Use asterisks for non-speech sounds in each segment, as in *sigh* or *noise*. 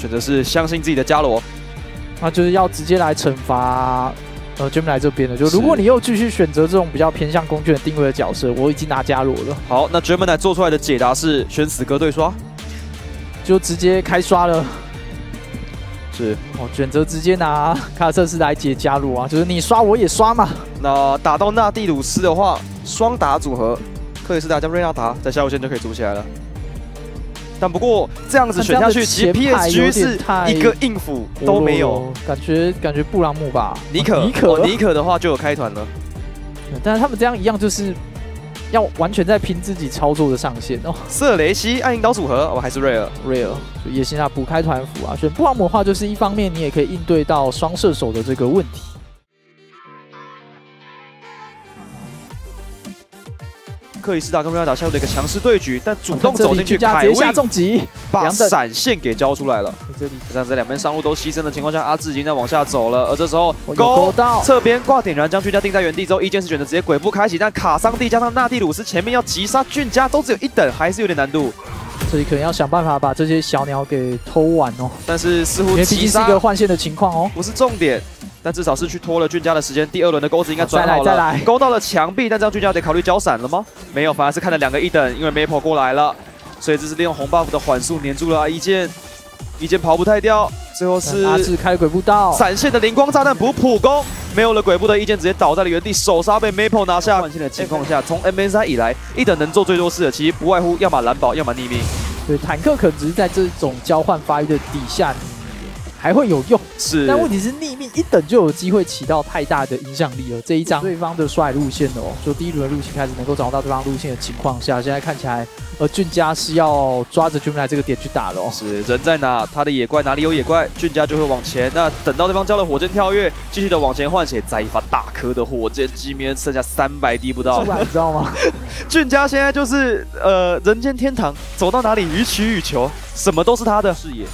选择是相信自己的伽罗，那就是要直接来惩罚呃 Gemini 这边的。就如果你又继续选择这种比较偏向工具人定位的角色，我已经拿伽罗了，好，那 Gemini 做出来的解答是选死哥对刷，就直接开刷了。是哦，选择直接拿卡特斯来解加入啊，就是你刷我也刷嘛。那打到纳蒂鲁斯的话，双打组合，克里斯达加瑞纳达在下路线就可以组起来了。但不过这样子选下去，其实 PSG 是一个硬辅都没有，感觉感觉布朗姆吧，尼可尼可尼可的话就有开团了。但是他们这样一样就是。要完全在拼自己操作的上限哦。瑟雷西暗影刀组合，我还是瑞尔，瑞尔野心啊，补开团辅啊，选布朗姆的话就是一方面，你也可以应对到双射手的这个问题。克里斯达跟瑞亚达下路的一个强势对局，但主动走进去，凯威下重击，把闪现给交出来了。这里这样在两边上路都牺牲的情况下，阿志已经在往下走了。而这时候勾到侧边挂点燃，将俊家定在原地之后，一剑是选择直接鬼步开启，但卡桑蒂加上纳蒂鲁斯前面要击杀俊家都只有一等，还是有点难度。这里可能要想办法把这些小鸟给偷完哦。但是似乎毕竟是一个换线的情况哦，不是重点。但至少是去拖了俊家的时间，第二轮的钩子应该转好了，再来勾到了墙壁，但这样俊家得考虑交闪了吗？没有，反而是看了两个一等，因为 Maple 过来了，所以这是利用红 buff 的缓速黏住了一剑，一剑跑不太掉，最后是阿志开鬼步道，闪现的灵光炸弹补普攻，没有了鬼步的一剑直接倒在了原地，首杀被 Maple 拿下。换线的情况下，从 MSI 以来，一等能做最多事的，其实不外乎要么蓝宝，要么匿名。对，坦克可能只是在这种交换发育的底下。还会有用，是，但问题是逆命一等就有机会起到太大的影响力了。这一张对方的刷路线哦，就第一轮的路线开始能够掌握到对方路线的情况下，现在看起来，呃，俊家是要抓着 Gemini 这个点去打的哦。是，人在哪，他的野怪哪里有野怪，俊家就会往前。那等到对方交了火箭跳跃，继续的往前换血，再一发大颗的火箭击灭，剩下三百滴不到，你知道吗？*laughs* 俊家现在就是呃人间天堂，走到哪里予取予求，什么都是他的视野。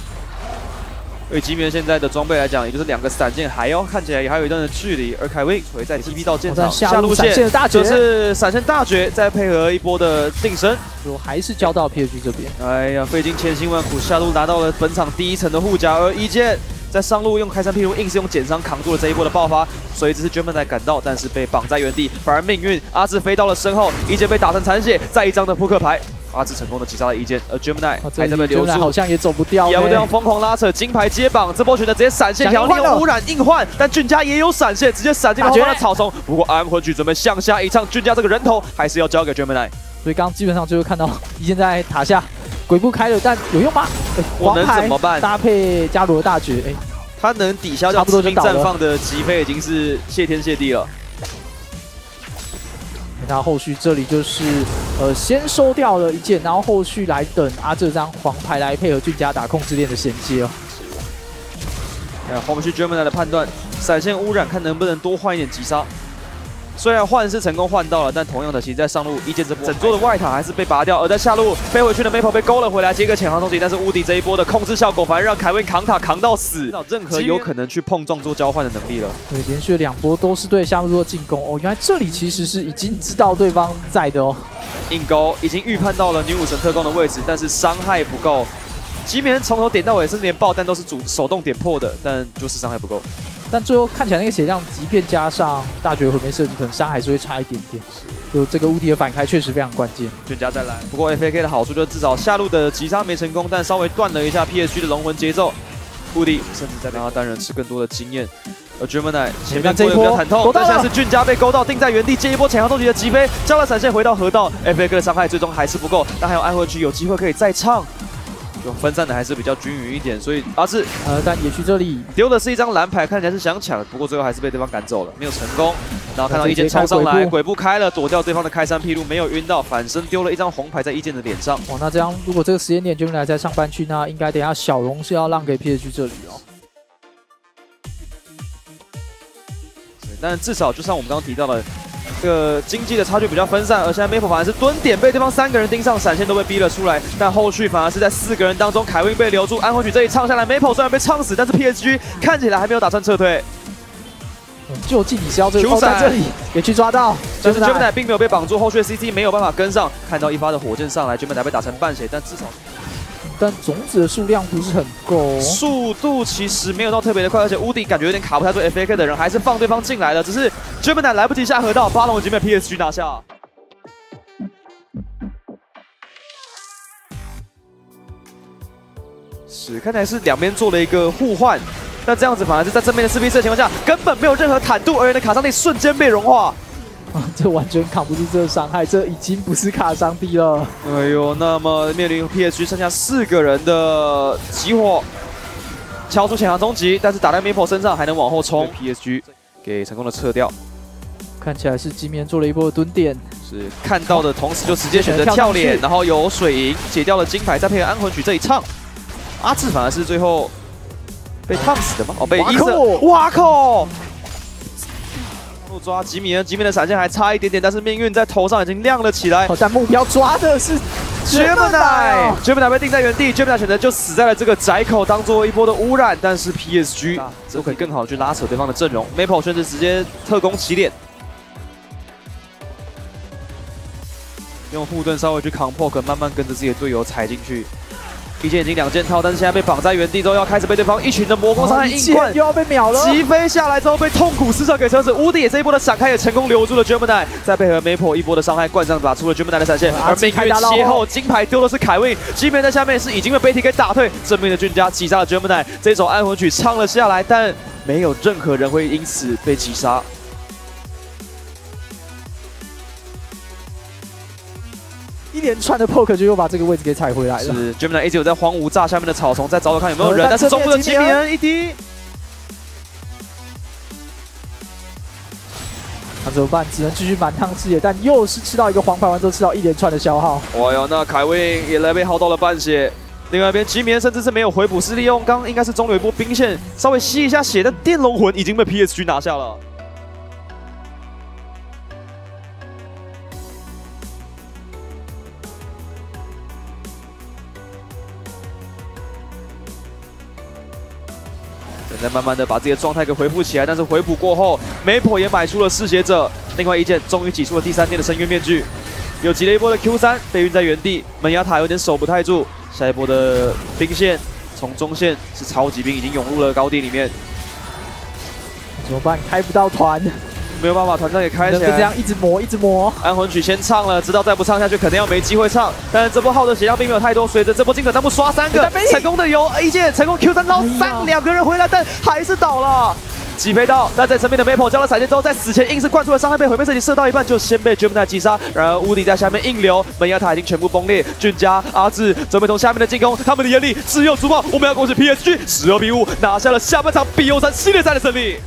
对吉米现在的装备来讲，也就是两个闪现，还要看起来也还有一段的距离。而凯威会在 TP 到现场下路线，就是闪现大绝，再配合一波的定身，就还是交到 PSG 这边。哎呀，费尽千辛万苦下路拿到了本场第一层的护甲，而一剑在上路用开山劈路，硬是用减伤扛住了这一波的爆发。所以这是 Gemini 赶到，但是被绑在原地，反而命运阿志飞到了身后，一剑被打成残血，再一张的扑克牌。阿志成功的击杀了一剑，而 Gemini 还在被留住，好像也走不掉。也不疯狂拉扯，金牌接榜，这波选择直接闪现，条利用污染硬换，但俊家也有闪现，直接闪进了后方的草丛。不过安魂曲准备向下一唱，俊家这个人头还是要交给 Gemini。所以刚刚基本上就会看到一剑在塔下鬼步开了，但有用吗？我能怎么办？搭配伽罗大绝，哎，他能抵消掉士兵绽放的击飞，已经是谢天谢地了。那后续这里就是呃先收掉了一件，然后后续来等阿这张黄牌来配合俊佳打控制链的衔接哦。哎，后续 Gemini 的判断，闪现污染，看能不能多换一点击杀。虽然换是成功换到了，但同样的，其实在上路一剑整座的外塔还是被拔掉，而在下路飞回去的 Maple 被勾了回来，接个潜航冲击，但是无敌这一波的控制效果，反而让凯文扛塔扛到死，任何有可能去碰撞做交换的能力了。对，连续两波都是对下路做进攻哦，原来这里其实是已经知道对方在的哦，硬勾已经预判到了女武神特工的位置，但是伤害不够，吉棉从头点到尾甚至连爆弹都是主手动点破的，但就是伤害不够。但最后看起来那个血量，即便加上大绝毁灭设计，可能伤还是会差一点点。就这个无敌的反开确实非常关键。俊家再来，不过 F A K 的好处就是至少下路的击杀没成功，但稍微断了一下 P S G 的龙魂节奏。无敌甚至在让他单人吃更多的经验。而 Gemini 前面这一波惨痛，但现在是俊家被勾到，定在原地接一波潜航终极的击飞，交了闪现回到河道。F A K 的伤害最终还是不够，但还有爱回去有机会可以再唱。分散的还是比较均匀一点，所以阿志呃，但野区这里丢的是一张蓝牌，看起来是想抢，不过最后还是被对方赶走了，没有成功。然后看到一剑冲上来，鬼步开了，躲掉对方的开山劈路，没有晕到，反身丢了一张红牌在一剑的脸上。哇，那这样如果这个时间点就用来在上半区，那应该等下小龙是要让给 P H 这里哦。但至少就像我们刚刚提到的。这个经济的差距比较分散，而现在 Maple 反而是蹲点被对方三个人盯上，闪现都被逼了出来。但后续反而是在四个人当中，凯文被留住，安魂曲这一唱下来，Maple 虽然被唱死，但是 PSG 看起来还没有打算撤退。就近你是要这个在这里也去抓到，但是 j e m i n i 并没有被绑住，后续的 CC 没有办法跟上。看到一发的火箭上来 j e m i n i 被打成半血，但至少但种子的数量不是很够，速度其实没有到特别的快，而且屋顶感觉有点卡不太住，F A K 的人还是放对方进来了，只是 Gemini 来不及下河道，巴龙已经被 P S G 拿下。是，看起来是两边做了一个互换，那这样子反而是在正面的四 v 四的情况下，根本没有任何坦度而言的卡伤力瞬间被融化。*laughs* 这完全扛不住这个伤害，这已经不是卡伤地了。哎呦，那么面临 PSG 剩下四个人的集火，敲出潜航终极，但是打在 Maple 身上还能往后冲，PSG 给成功的撤掉。看起来是金面做了一波蹲点，是看到的同时就直接选择跳脸，然后有水银解掉了金牌，再配合安魂曲这一唱，阿志反而是最后被烫死的吗？哦，被伊瑟挖口。抓吉米恩，吉米的闪现还差一点点，但是命运在头上已经亮了起来。但目标抓的是 Gemini，Gemini 被定在原地，Gemini 选择就死在了这个窄口，当做一波的污染。但是 PSG 都可以更好的去拉扯对方的阵容，Maple 甚至直接特工起点，用护盾稍微去扛 poke，慢慢跟着自己的队友踩进去。一件已经两件套，但是现在被绑在原地之后，要开始被对方一群的魔攻伤害硬灌，又要被秒了。击飞下来之后被痛苦施舍给车子，无敌这一波的闪开也成功留住了 Gemini，再配合 Maple 一波的伤害灌上，打出了 Gemini 的 *laughs* 闪现。而命运切后金牌丢的是凯威，金面在下面是已经被 Betty 给打退，正面的俊家击杀了 Gemini，这首安魂曲唱了下来，但没有任何人会因此被击杀。一连串的 poke 就又把这个位置给踩回来了。是，Gemini 一直有在荒芜炸下面的草丛，再找找看有没有人。但是中路的吉米恩一滴，那怎么办？只能继续满汤视野，但又是吃到一个黄牌，完之后吃到一连串的消耗。哇哟，那凯威也来被耗到了半血。另外一边吉米恩甚至是没有回补，是利用刚刚应该是中路一波兵线稍微吸一下血，但电龙魂已经被 PSG 拿下了。在慢慢的把自己的状态给恢复起来，但是回补过后，Maple 也买出了嗜血者，另外一件终于挤出了第三件的深渊面具，有挤了一波的 Q 三被晕在原地，门牙塔有点守不太住，下一波的兵线从中线是超级兵已经涌入了高地里面，怎么办？开不到团。没有办法，团战也开起来，就这样一直磨，一直磨。安魂曲先唱了，知道再不唱下去，肯定要没机会唱。但是这波耗的血量并没有太多，随着这波金可弹幕刷三个，成功的由 A 剑成功 Q 三捞三，两个人回来，但还是倒了。击飞到，但在身边的 Maple 交了闪现之后，在死前硬是灌出了伤害被毁灭射击射到一半，就先被 Gemini 击杀。然而屋顶在下面硬流，门牙塔已经全部崩裂。俊佳阿志准备从下面的进攻，他们的眼里只有足宝。我们要恭喜 PSG 十二比五拿下了下半场 BO 三系列赛的胜利。